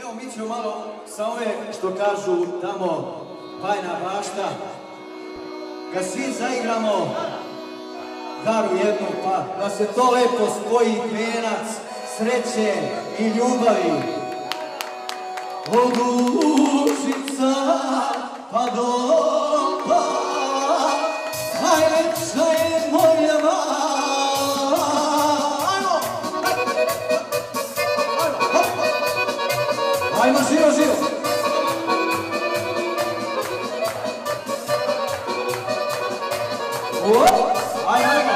Evo mi ćemo malo sa ove što kažu tamo bajna bašta. Kad svi zaigramo garu jednu pa da se to lepo spoji venac sreće i ljubavi. Od pa do Gira, gira, gira. Oh, ai, ai.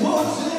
What.